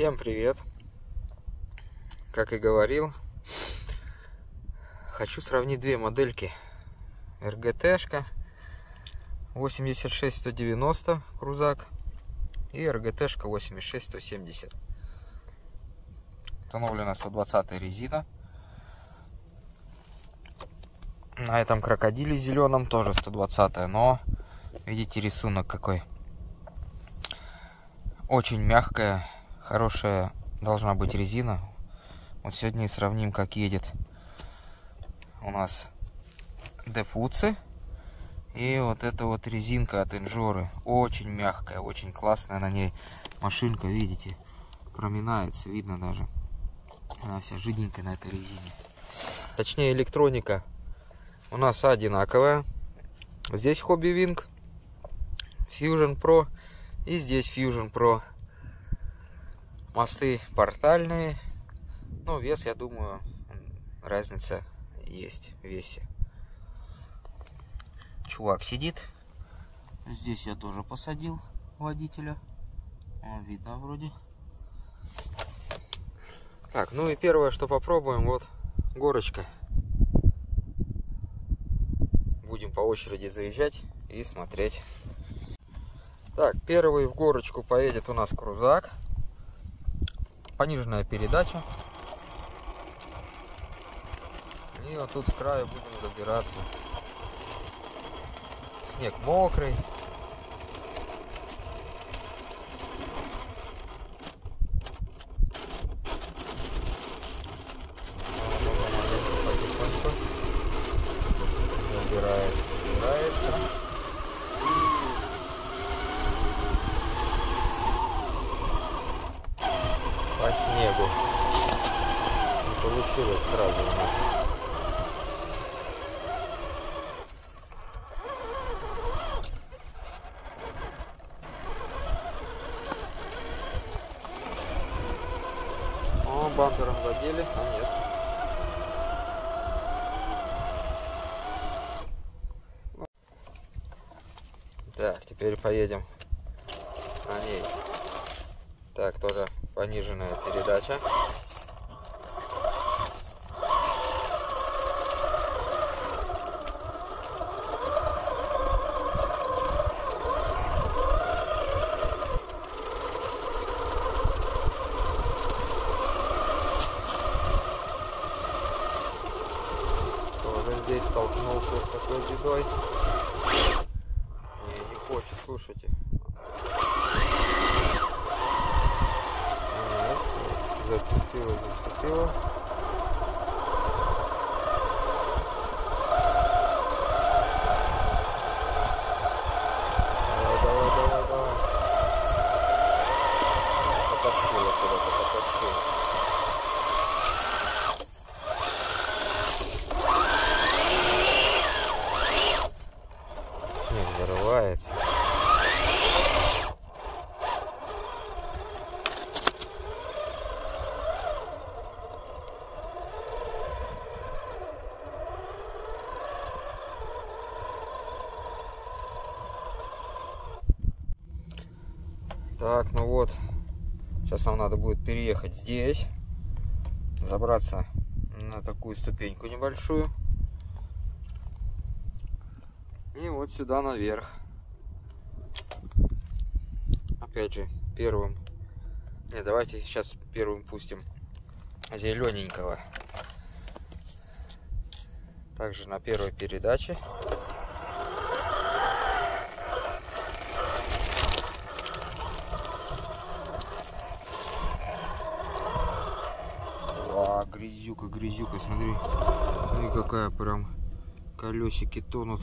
Всем привет! Как и говорил, хочу сравнить две модельки. РГТшка 86190 крузак и РГТшка 86170. Установлена 120 резина. На этом крокодиле зеленом тоже 120 но видите рисунок какой. Очень мягкая, хорошая должна быть резина. Вот сегодня и сравним, как едет у нас Дефуци. И вот эта вот резинка от Инжоры. Очень мягкая, очень классная на ней машинка, видите, проминается, видно даже. Она вся жиденькая на этой резине. Точнее, электроника у нас одинаковая. Здесь Hobby Wing, Fusion Pro и здесь Fusion Pro. Мосты портальные. Ну, вес, я думаю, разница есть в весе. Чувак сидит. Здесь я тоже посадил водителя. Видно вроде. Так, ну и первое, что попробуем, вот горочка. Будем по очереди заезжать и смотреть. Так, первый в горочку поедет у нас крузак пониженная передача. И вот тут с края будем забираться. Снег мокрый. Снегу. Не получилось сразу у нас. О, бампером задели, а нет. Так, теперь поедем на ней. Так, тоже пониженная передача. Так, ну вот. Сейчас нам надо будет переехать здесь. Забраться на такую ступеньку небольшую. И вот сюда наверх. Опять же, первым. Не, давайте сейчас первым пустим зелененького. Также на первой передаче. А, грязюка, смотри. Ну и какая прям колесики тонут.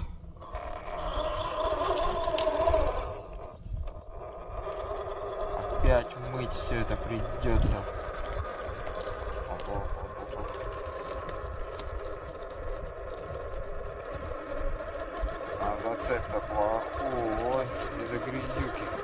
Опять мыть все это придется. А зацеп-то плохой из-за грязюки.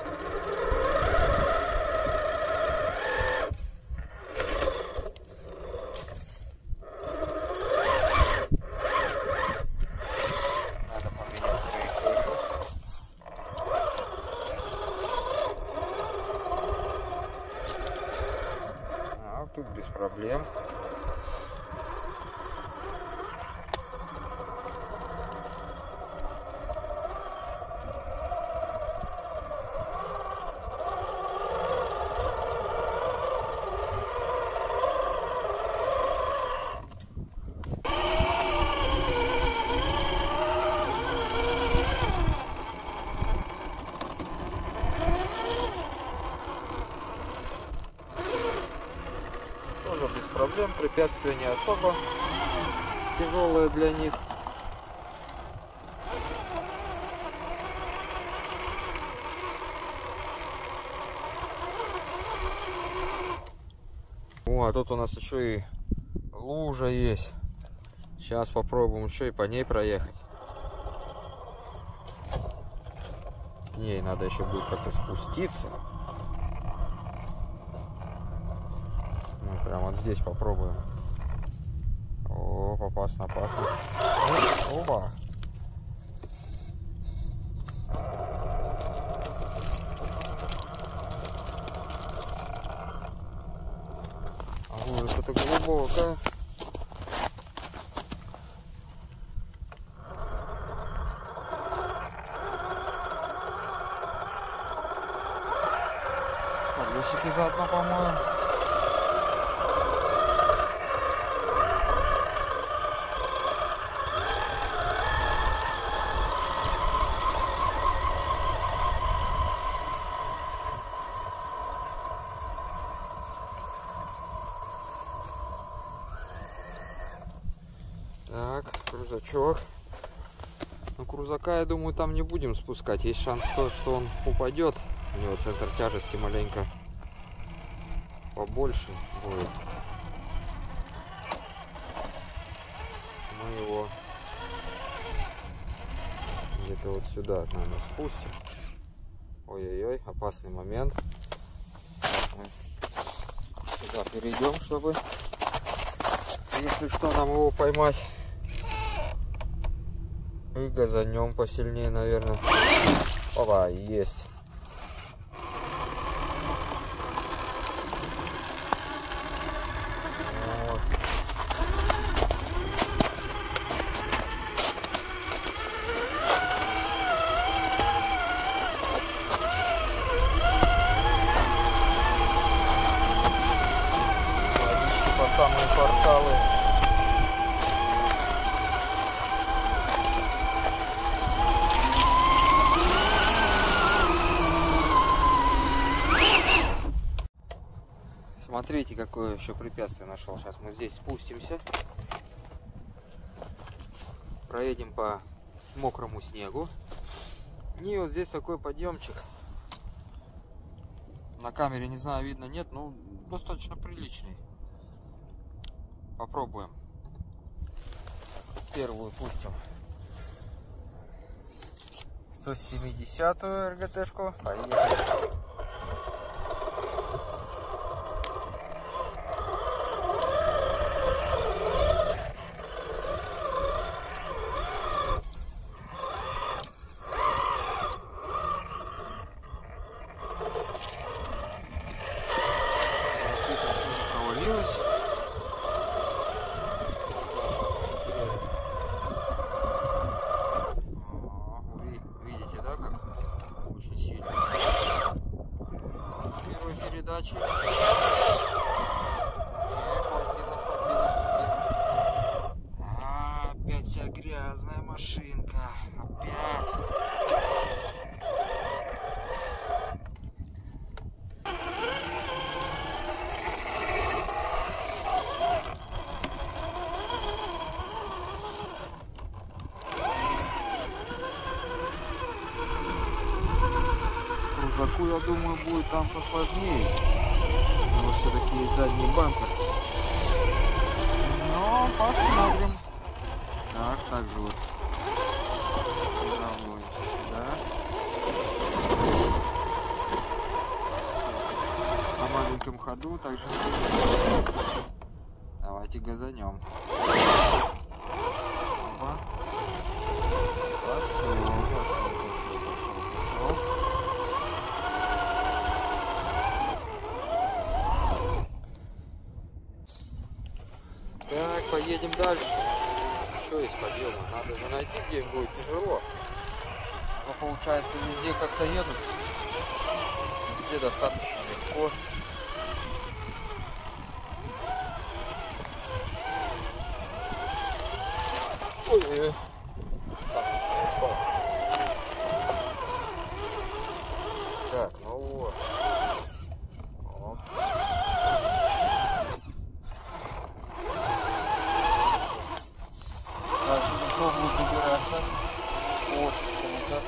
Препятствия не особо тяжелые для них. О, а тут у нас еще и лужа есть. Сейчас попробуем еще и по ней проехать. К ней надо еще будет как-то спуститься. Мы прям вот здесь попробуем. О, опасно, опасно. О, Оба. Ой, это глубоко. Подвесчики заодно помоем. Так, крузачок. Ну, крузака, я думаю, там не будем спускать. Есть шанс то, что он упадет. У него центр тяжести маленько побольше будет. Мы его где-то вот сюда, наверное, спустим. Ой-ой-ой, опасный момент. Сюда перейдем, чтобы, если что, нам его поймать. И газанем посильнее, наверное. Опа, есть. Вот. Водички по самые порталы. Смотрите, какое еще препятствие нашел. Сейчас мы здесь спустимся. Проедем по мокрому снегу. И вот здесь такой подъемчик. На камере, не знаю, видно, нет, но достаточно приличный. Попробуем. Первую пустим. 170-ю РГТшку. Поехали. провалилась. Интересно. О, вы видите, да, как очень сильно. Первой передачи. Э, хватило, хватило, хватило. А, опять вся грязная машинка. Опять. Крузаку, я думаю, будет там посложнее. У него все-таки есть задний бампер. Но посмотрим. Так, так же вот. Заводимся сюда. На ходу также. Давайте газанем. Опа. Пошел. поедем дальше. Что есть подъема? Надо же найти, где им будет тяжело. Но получается везде как-то едут. Везде достаточно легко. Ой, Так, ну вот. Оп. Сейчас будем пробовать добираться. Очень круто.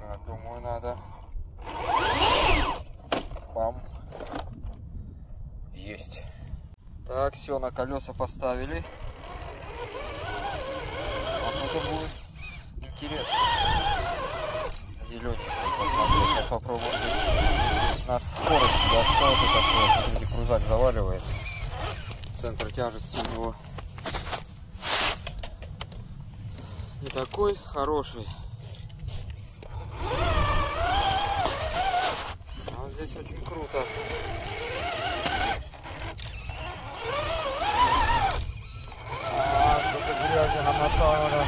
Так, думаю, надо. Бам. Есть. Так, на колеса поставили. Вот это будет интересно. Зелененький. Сейчас попробуем здесь на что это такое? Смотрите, крузак заваливается. Центр тяжести у него не такой хороший. А вот здесь очень круто. А, сколько грязи намотало.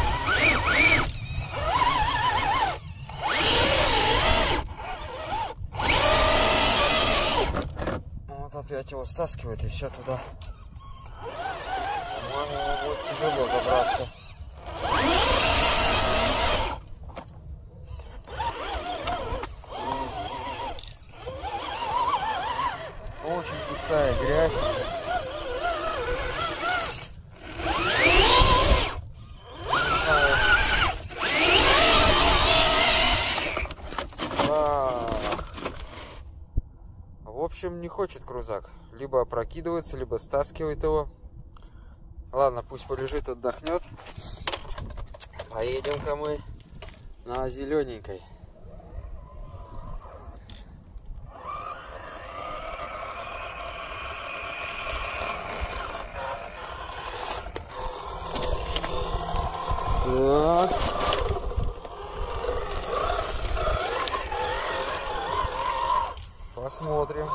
Вот опять его стаскивает и все туда. По-моему, будет тяжело забраться. Очень густая грязь. Не знаю. Ах. В общем, не хочет крузак. Либо опрокидывается, либо стаскивает его. Ладно, пусть полежит, отдохнет. Поедем-ка мы на зелененькой. Так. Посмотрим.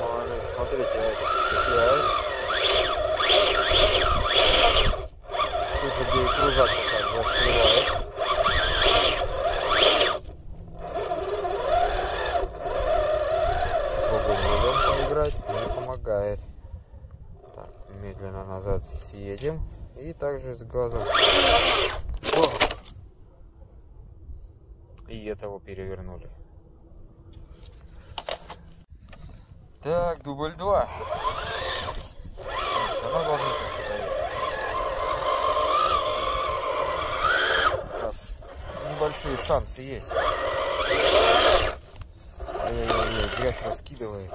Молодец. Смотрите, а это цепляет. Тут же будет крузак как застревает. Попробуем рулем поиграть, не помогает. Так, медленно назад съедем. И также с газом. И этого перевернули. Так, дубль 2. Все равно должны как-то доехать. Как раз небольшие шансы есть. Ай-яй-яй, грязь раскидывает.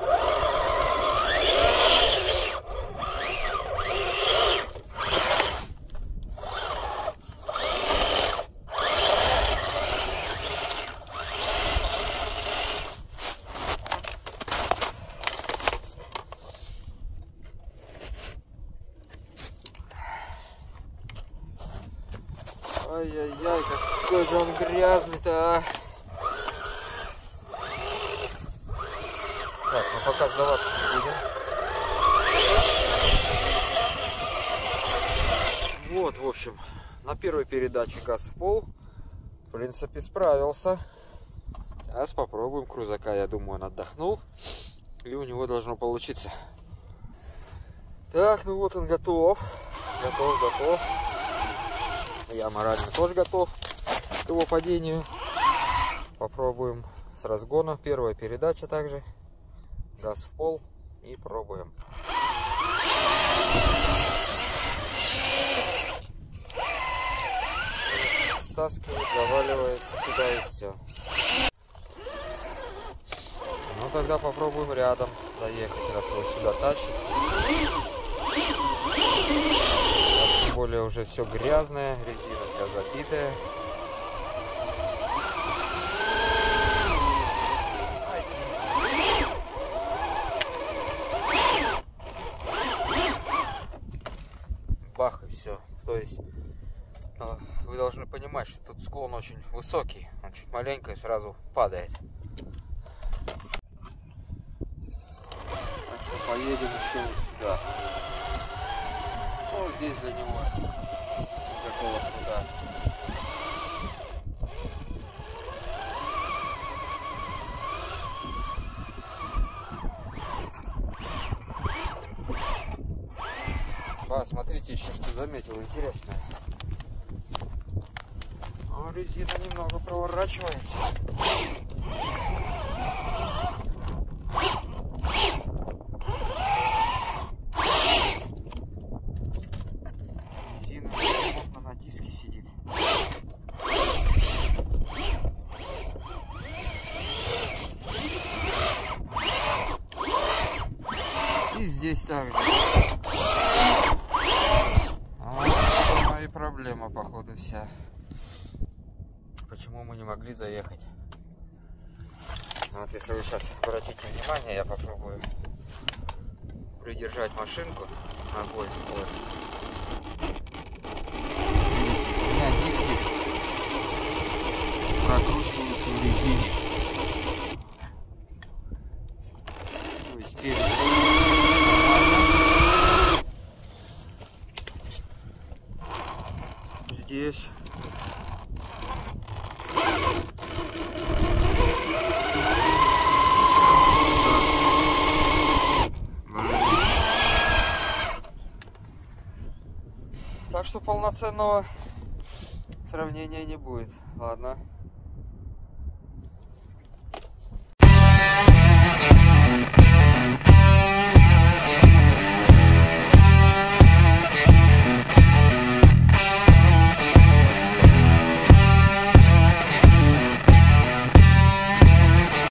Ай-яй-яй, какой же он грязный-то, а. Так, ну пока сдаваться не будем. Вот, в общем, на первой передаче газ в пол. В принципе, справился. Сейчас попробуем крузака. Я думаю, он отдохнул. И у него должно получиться. Так, ну вот он готов. Готов, готов. Я морально тоже готов его падению. Попробуем с разгона. Первая передача также. Газ в пол и пробуем. Стаскивает, заваливается туда и все. Ну тогда попробуем рядом заехать, раз его сюда тащит. Тем более уже все грязное, резина вся забитая. бах и все. То есть э, вы должны понимать, что тут склон очень высокий, он чуть маленько и сразу падает. Так что поедем еще вот сюда. Ну, здесь для него никакого труда. Смотрите, еще что заметил интересное. А резина немного проворачивается. Резина плотно на диске сидит. И здесь также. А, это моя вся. Почему мы не могли заехать? Вот если вы сейчас обратите внимание, я попробую придержать машинку ногой. Вот. Видите, у меня диски прокручиваются в резине. То есть перед здесь. Так что полноценного сравнения не будет. Ладно.